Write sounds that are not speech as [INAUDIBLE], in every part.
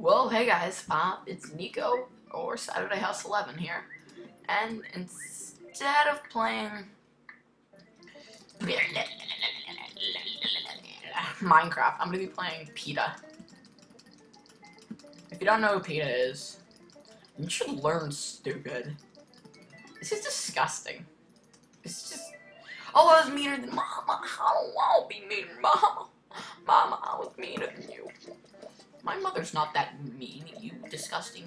Well, hey guys, uh, it's Nico, or Saturday House 11 here, and instead of playing Minecraft, I'm gonna be playing PETA. If you don't know who PETA is, you should learn, stupid. This is disgusting. It's just, oh, I was meaner than Mama. I don't want to be meaner Mama. Mama, I was meaner than you. My mother's not that mean, you disgusting.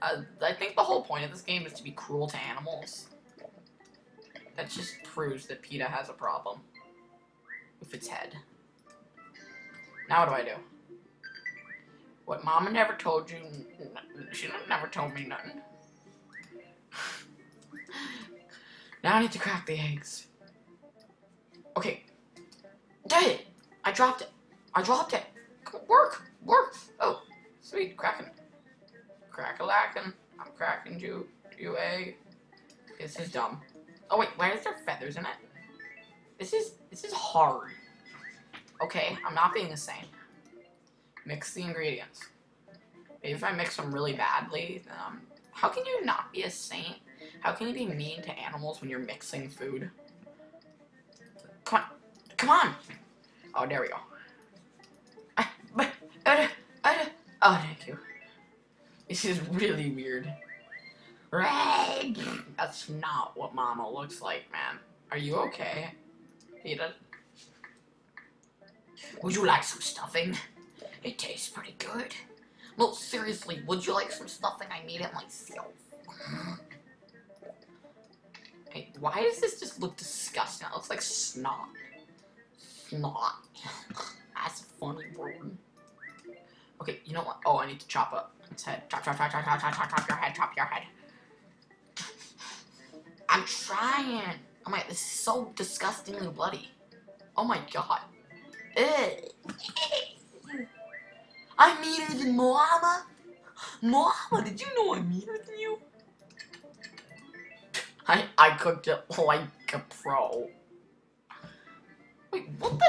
Uh, I think the whole point of this game is to be cruel to animals. That just proves that PETA has a problem with its head. Now what do I do? What Mama never told you, she never told me nothing. [LAUGHS] now I need to crack the eggs. Okay. Did it! I dropped it. I dropped it. Work, work. Oh, sweet, cracking. Crack-a-lackin'. I'm cracking you, you a. This is dumb. Oh wait, why is there feathers in it? This is, this is hard. Okay, I'm not being insane. Mix the ingredients. Maybe if I mix them really badly, um, how can you not be a saint? How can you be mean to animals when you're mixing food? Come on, come on! Oh, there we go. Oh, thank you. This is really weird. Red! That's not what Mama looks like, man. Are you okay, Peter? Would you like some stuffing? It tastes pretty good. No, seriously, would you like some stuffing? I made it myself. Hey, why does this just look disgusting? It looks like snot. Snot. [LAUGHS] That's a funny word. Okay, you know what? Oh, I need to chop up its head. Chop, chop, chop, chop, chop, chop, chop, chop your head, chop your head. I'm trying. Oh my, this is so disgustingly bloody. Oh my god. Ugh. I'm meaner than Moama. Moama, did you know I'm meaner than you? I, I cooked it like a pro. Wait, what the?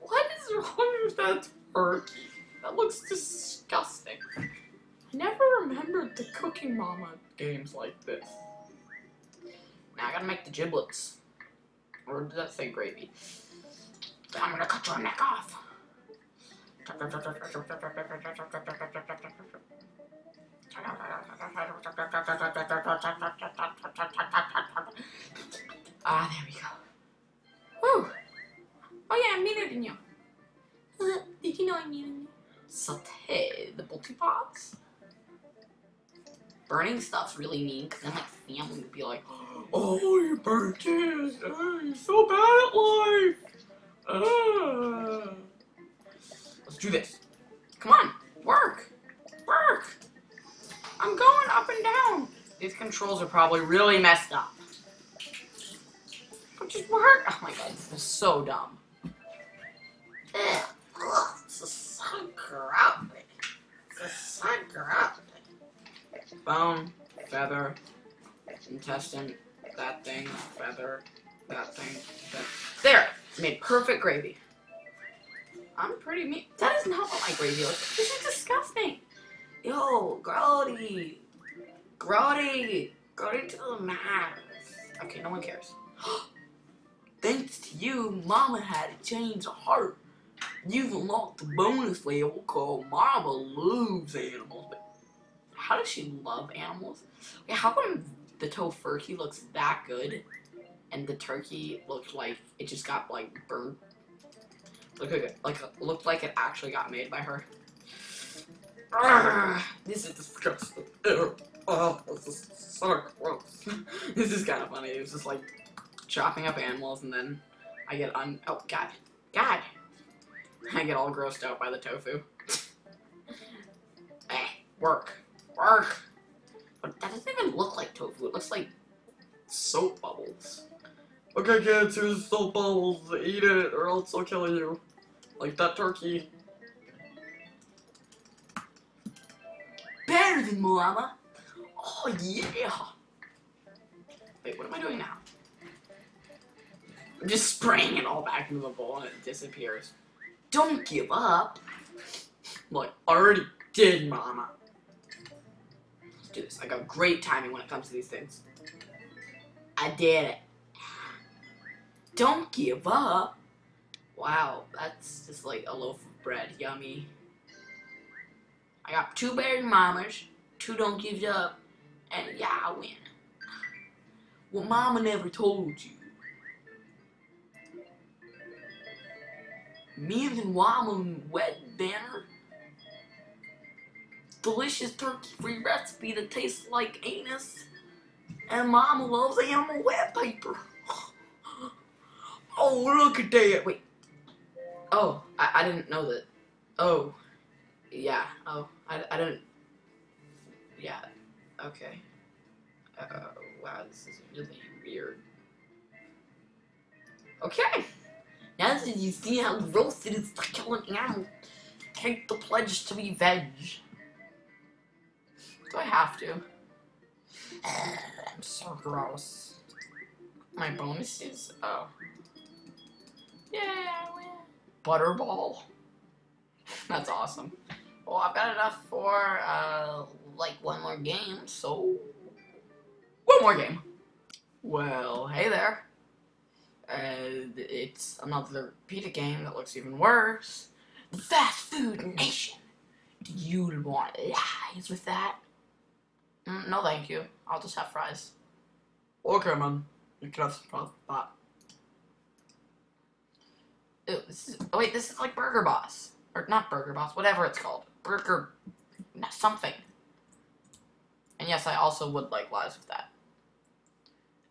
What is wrong with that turkey? That looks disgusting. I never remembered the Cooking Mama games like this. Now I gotta make the giblets. Or did that say gravy? I'm gonna cut your neck off. Really mean because then like family would be like, Oh, you burnt it. Oh, you're so bad at life. Ah. Let's do this. Come on, work, work. I'm going up and down. These controls are probably really messed up. But just work. Oh my god, this is so dumb. Ugh. This is so gross. This is so gross. Bone, feather, intestine, that thing, feather, that thing, that. There! Made perfect gravy. I'm pretty mean. That is not what my gravy looks. This is disgusting. Yo, Grody. Grody. Grody to the max. Okay, no one cares. [GASPS] Thanks to you, Mama had to change her heart. You've unlocked the bonus level called Mama Loves Animals. How does she love animals? Wait, how come the Tofurky looks that good and the turkey looked like it just got like burned? Look like like looked like it actually got made by her. Arrgh, this is disgusting. Oh, this is so gross. [LAUGHS] this is kind of funny. It was just like chopping up animals and then I get un- oh god. God! I get all grossed out by the tofu. [LAUGHS] eh, work. Work! But that doesn't even look like tofu. It looks like soap bubbles. Okay, kids, here's soap bubbles. Eat it, or else I'll kill you. Like that turkey. Better than Moama. Oh, yeah. Wait, what am I doing now? I'm just spraying it all back into the bowl and it disappears. Don't give up. Like, already did, Mama. Do this. I got great timing when it comes to these things. I did it. Don't give up. Wow, that's just like a loaf of bread. Yummy. I got two bears mamas, two don't give up, and yeah, I win. What mama never told you. Me and Mama wet banner. Delicious turkey-free recipe that tastes like anus. And Mama loves animal wet paper. [GASPS] Oh, look at that. Wait. Oh, I, I didn't know that. Oh. Yeah. Oh, I, I didn't. Yeah. Okay. Uh, wow, this is really weird. Okay. Now that you see how gross it is to kill an animal, take the pledge to be veg. Do I have to? [SIGHS] I'm so gross. My bonuses? Oh. Yeah, Butterball. [LAUGHS] That's awesome. Well, I've got enough for, uh, like one more game, so... One more game. Well, hey there. Uh, it's another PETA game that looks even worse. Fast Food Nation. Do you want lies with that? Mm, no, thank you. I'll just have fries. Okay, man. You can have some that. Ew, this is, oh wait, this is like Burger Boss. Or not Burger Boss, whatever it's called. Burger... something. And yes, I also would like lies with that.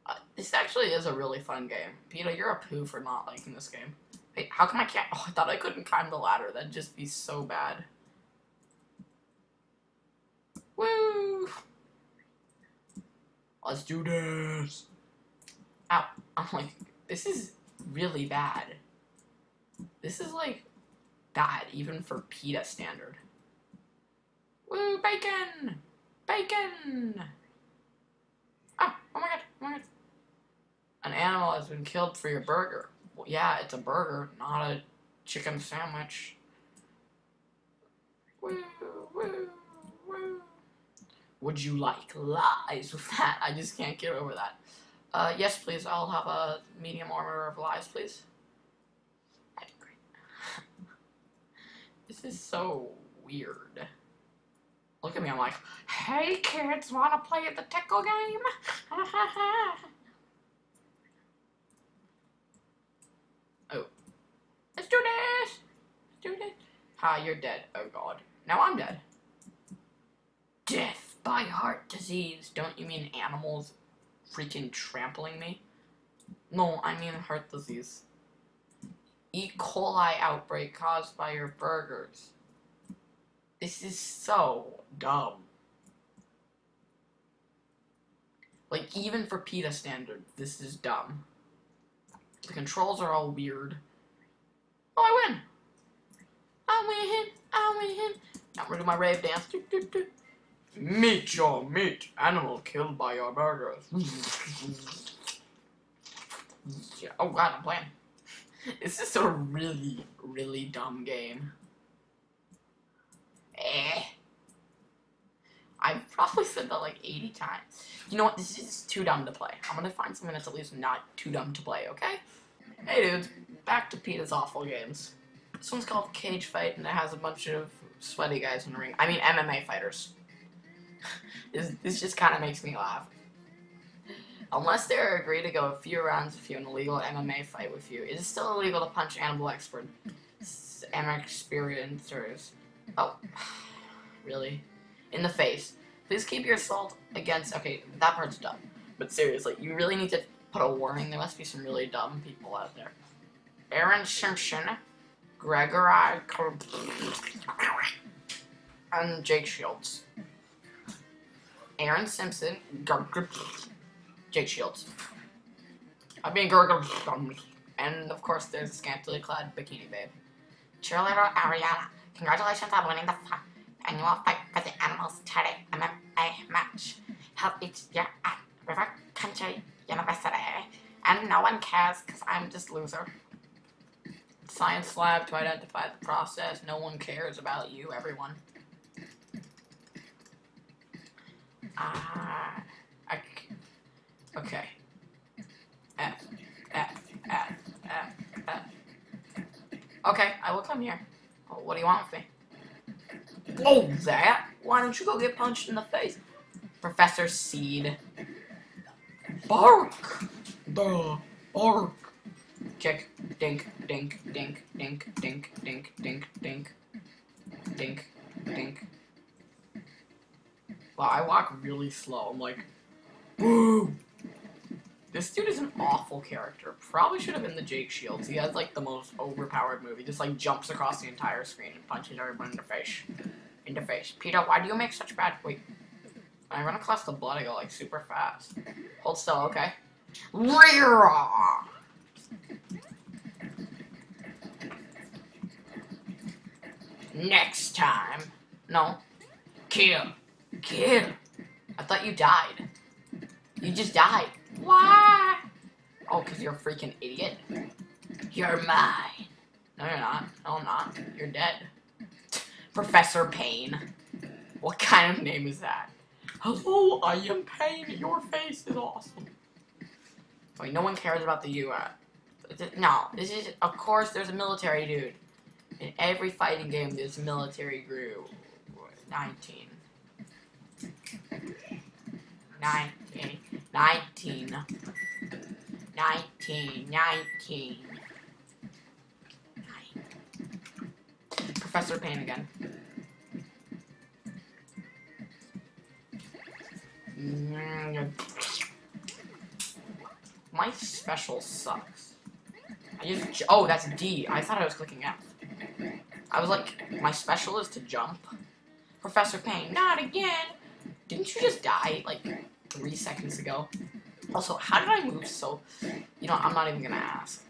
Uh, this actually is a really fun game. PETA, you're a poo for not liking this game. Wait, how come I can't? [LAUGHS] Oh, I thought I couldn't climb the ladder. That'd just be so bad. Woo! Let's do this. Ow. I'm like, this is really bad. This is like bad, even for PETA standard. Woo, bacon! Bacon! Oh, oh my god, oh my god. An animal has been killed for your burger. Well, yeah, it's a burger, not a chicken sandwich. Woo, woo, woo. Would you like lies with that? I just can't get over that. Uh, yes, please. I'll have a medium order of lies, please. [LAUGHS] This is so weird. Look at me, I'm like, hey kids, wanna play at the tickle game? [LAUGHS] oh. Let's do this! Let's do this. Ha, you're dead. Oh god. Now I'm dead. By heart disease. Don't you mean animals freaking trampling me? No, I mean heart disease. E. coli outbreak caused by your burgers. This is so dumb. Like, even for PETA standard, this is dumb. The controls are all weird. Oh, I win! I win! I win! Now we're doing my rave dance. Do, do, do. Meet your meat. Animal killed by your burgers. yeah. Oh god, I'm playing. It's just a really, really dumb game. Eh. I've probably said that like 80 times. You know what? This is too dumb to play. I'm gonna find something that's at least not too dumb to play, okay? Hey dudes, back to PETA's awful games. This one's called Cage Fight and it has a bunch of sweaty guys in the ring. I mean MMA fighters. This, this just kind of makes me laugh. Unless they agree to go a few rounds with you in a legal MMA fight with you, it is still illegal to punch animal expert and experiencers. Oh, [SIGHS] really? In the face. Please keep your assault against. Okay, that part's dumb. But seriously, you really need to put a warning. There must be some really dumb people out there. Aaron Simpson, Gregory, and Jake Shields. Aaron Simpson, Jake Shields. I mean. And of course, there's a scantily clad bikini babe. Cheerleader Ariana, congratulations on winning the annual Fight for the Animals charity MMA match held each year at River Country University. And no one cares because I'm just loser. science lab to identify the process. No one cares about you, everyone. Ah, I. Okay. F, F, F, F, F. Okay, I will come here. Well, what do you want with me? Oh, that? Why don't you go get punched in the face? Professor Seed. Bark! the Bark. Check. Dink, dink, dink, dink, dink, dink, dink, dink. Dink, dink. Wow, I walk really slow. I'm like, woo! This dude is an awful character. Probably should have been the Jake Shields. He has like the most overpowered movie. Just like jumps across the entire screen and punches everyone in the face. In the face. PETA, why do you make such bad? Wait. When I run across the blood, I go like super fast. Hold still, okay? Rear. Next time. No. Kill. Kill. I thought you died. You just died. Why? Oh, because you're a freaking idiot. You're mine. No, you're not. No, I'm not. You're dead. Professor Payne. What kind of name is that? Hello, I am Payne. Your face is awesome. Wait, no one cares about the U.S. Uh, no, this is, of course, there's a military dude. In every fighting game, there's a military group. 19. 19. 19. 19. 19. Professor Payne again. Mm. My special sucks. I just oh that's D. I thought I was clicking F. I was like, my special is to jump. Professor Payne, not again. Didn't you just die like three seconds ago? Also, how did I move so? You know, I'm not even gonna ask.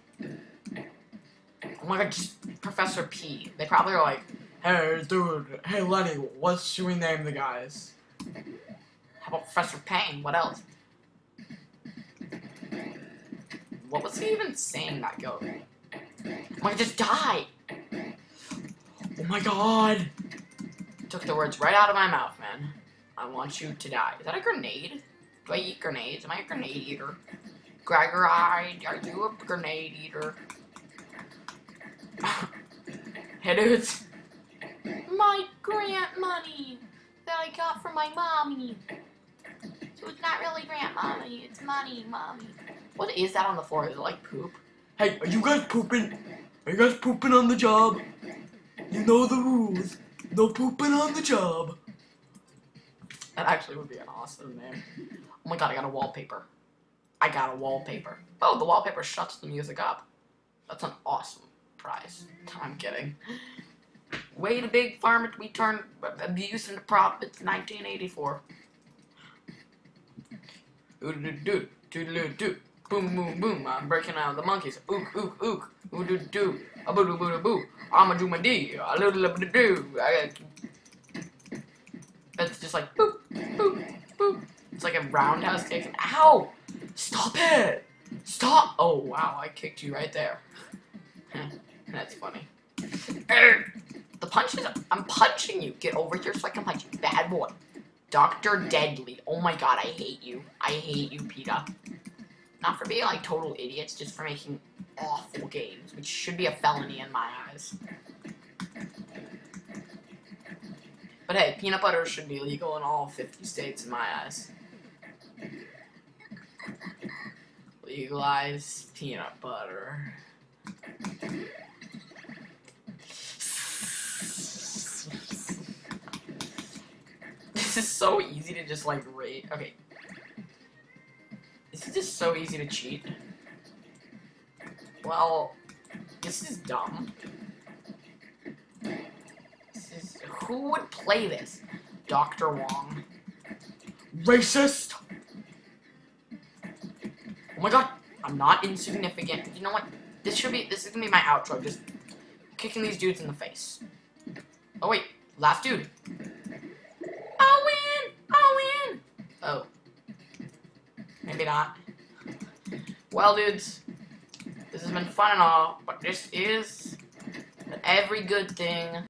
Oh my god, just Professor P. They probably are like, hey dude, hey Lenny, what should we name the guys? How about Professor Payne? What else? What was he even saying that go? Oh my god, just die! Oh my god! Took the words right out of my mouth, man. I want you to die. Is that a grenade? Do I eat grenades? Am I a grenade eater? Gregory, are you a grenade eater? [LAUGHS] hey dudes. My grant money that I got from my mommy. So it's not really grant money, it's money, mommy. What is that on the floor? Is it like poop? Hey, are you guys pooping? Are you guys pooping on the job? You know the rules. No pooping on the job. That actually would be an awesome name. Oh my god, I got a wallpaper. I got a wallpaper. Oh, the wallpaper shuts the music up. That's an awesome prize. I'm kidding. Way to big farmer we turn abuse into profits 1984. Ooh doo doo doo doo doo boom boom boom I'm breaking out the monkeys ook ook ook ooh doo doo a boo doo boo doo boo I'm a do my D a little bit do I it's just like boop boop boop it's like a roundhouse kick ow stop it stop oh wow I kicked you right there that's funny the punches I'm punching you get over here so I can punch you bad boy Dr. Deadly. Oh my god, I hate you. I hate you, PETA. Not for being like total idiots, just for making awful games, which should be a felony in my eyes. But hey, peanut butter should be legal in all 50 states in my eyes. Legalize peanut butter. This is so easy to just like rate. Okay. This is just so easy to cheat. Well, this is dumb. This is, who would play this? Dr. Wong. Racist! Oh my god, I'm not insignificant. You know what? This should be, this is gonna be my outro, just kicking these dudes in the face. Oh wait, last dude. I'll win! Oh. Maybe not. Well, dudes, this has been fun and all, but this is every good thing